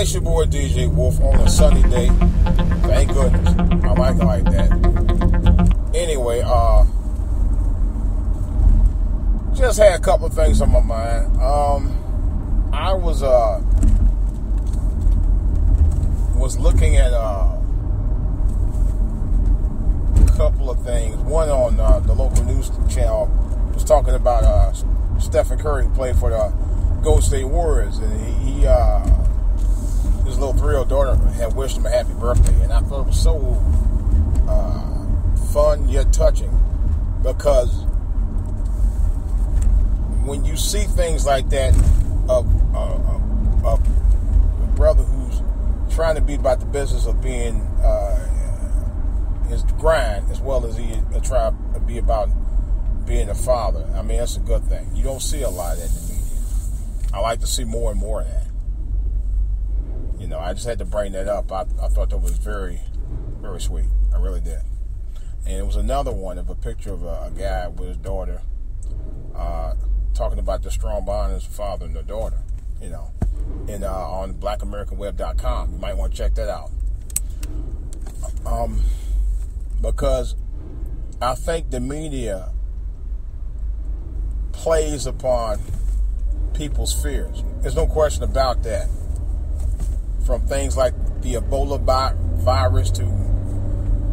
It's your boy DJ Wolf on a sunny day. Thank goodness. I like it like that. Anyway, uh, just had a couple of things on my mind. Um, I was uh was looking at uh, a couple of things. One on uh, the local news channel was talking about uh, Stephen Curry played for the Golden State Warriors, and he, he uh, little three-year-old daughter had wished him a happy birthday, and I thought it was so uh, fun yet touching because when you see things like that of a brother who's trying to be about the business of being uh, his grind as well as he uh, try to be about being a father. I mean, that's a good thing. You don't see a lot of that in the media. I like to see more and more of that. You know, I just had to bring that up. I, I thought that was very, very sweet. I really did. And it was another one of a picture of a, a guy with his daughter uh, talking about the strong bond as father and a daughter, you know, and uh, on blackAmericanWeb.com. You might want to check that out. Um, because I think the media plays upon people's fears. There's no question about that. From things like the Ebola virus to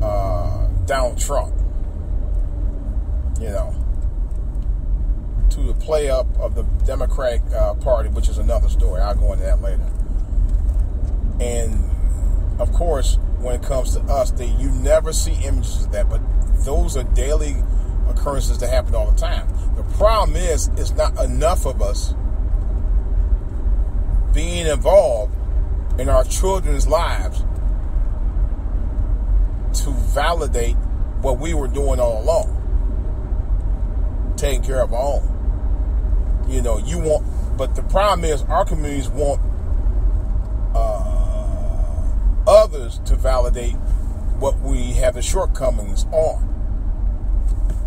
uh, Donald Trump, you know, to the play up of the Democratic uh, Party, which is another story. I'll go into that later. And of course, when it comes to us, that you never see images of that, but those are daily occurrences that happen all the time. The problem is, it's not enough of us being involved in our children's lives to validate what we were doing all along, taking care of our own. You know, you want, but the problem is, our communities want uh, others to validate what we have the shortcomings on.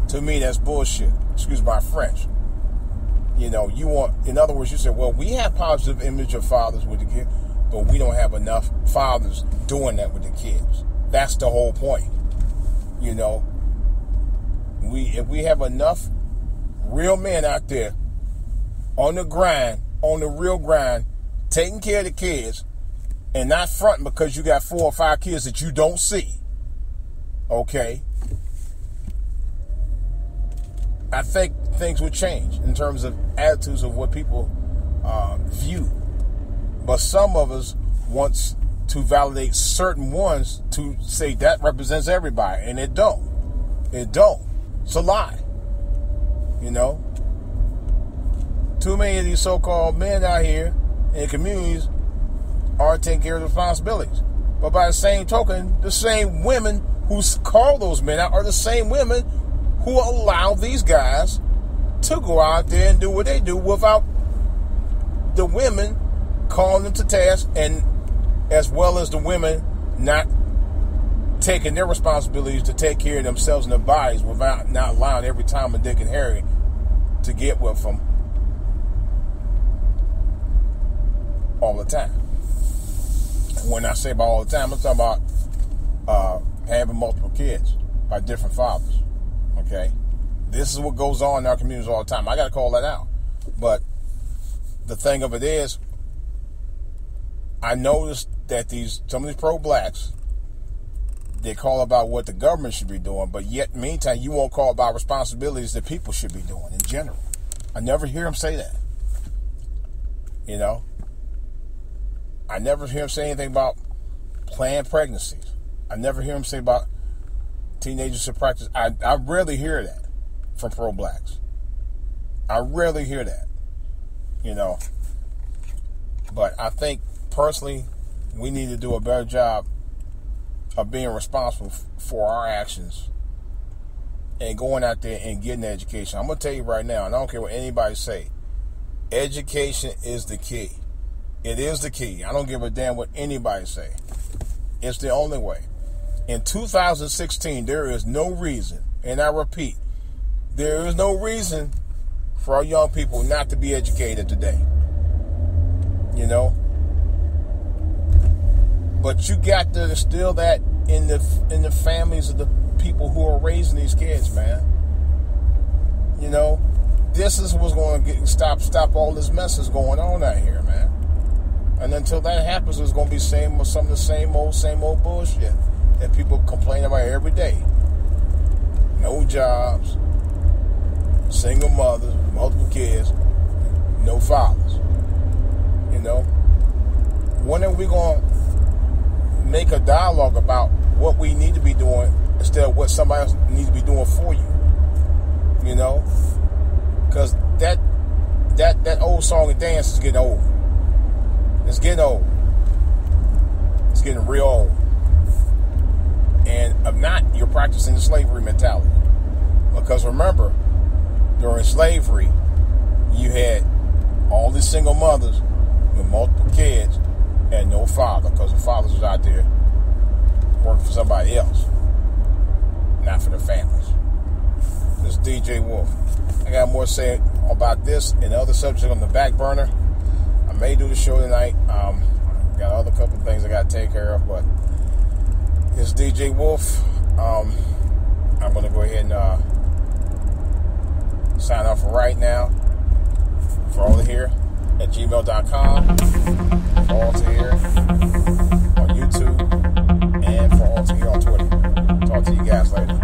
To me, that's bullshit. Excuse my French. You know, you want, in other words, you say, well, we have positive image of fathers with the kids, but we don't have enough fathers doing that with the kids. That's the whole point. You know, we if we have enough real men out there on the grind, on the real grind, taking care of the kids, and not fronting because you got four or five kids that you don't see. Okay. I think things would change in terms of attitudes of what people uh, view. But some of us wants to validate certain ones to say that represents everybody, and it don't. It don't. It's a lie. You know. Too many of these so-called men out here in communities aren't taking care of responsibilities. But by the same token, the same women who call those men out are the same women who allow these guys to go out there and do what they do without the women calling them to task and as well as the women not taking their responsibilities to take care of themselves and their bodies without not allowing every Tom and Dick and Harry to get with them all the time. When I say about all the time, I'm talking about uh, having multiple kids by different fathers. Okay, this is what goes on in our communities all the time. I got to call that out. But the thing of it is, I noticed that these some of these pro-blacks they call about what the government should be doing, but yet meantime you won't call about responsibilities that people should be doing in general. I never hear them say that. You know, I never hear him say anything about planned pregnancies. I never hear him say about teenagers to practice. I, I rarely hear that from pro blacks. I rarely hear that. You know. But I think personally, we need to do a better job of being responsible for our actions and going out there and getting education. I'm gonna tell you right now, and I don't care what anybody say. Education is the key. It is the key. I don't give a damn what anybody say. It's the only way. In 2016, there is no reason, and I repeat, there is no reason for our young people not to be educated today. You know? But you got to instill that in the in the families of the people who are raising these kids, man. You know, this is what's going to get stop stop all this mess that's going on out here, man. And until that happens, it's going to be same some of the same old same old bullshit that people complain about every day. No jobs, single mothers, multiple kids, no fathers. You know, when are we going make a dialogue about what we need to be doing instead of what somebody else needs to be doing for you? You know, because that that that old song and dance is getting old. It's getting old. It's getting real old. And if not, you're practicing the slavery mentality. Because remember, during slavery, you had all these single mothers with multiple kids and no father because the fathers was out there working for somebody else, not for the families. This is DJ Wolf. I got more to say about this and other subjects on the back burner. I may do the show tonight. Um, got other couple things I got to take care of, but it's DJ Wolf. Um, I'm going to go ahead and uh, sign off right now for all here at gmail.com. All to here. I'll guys later.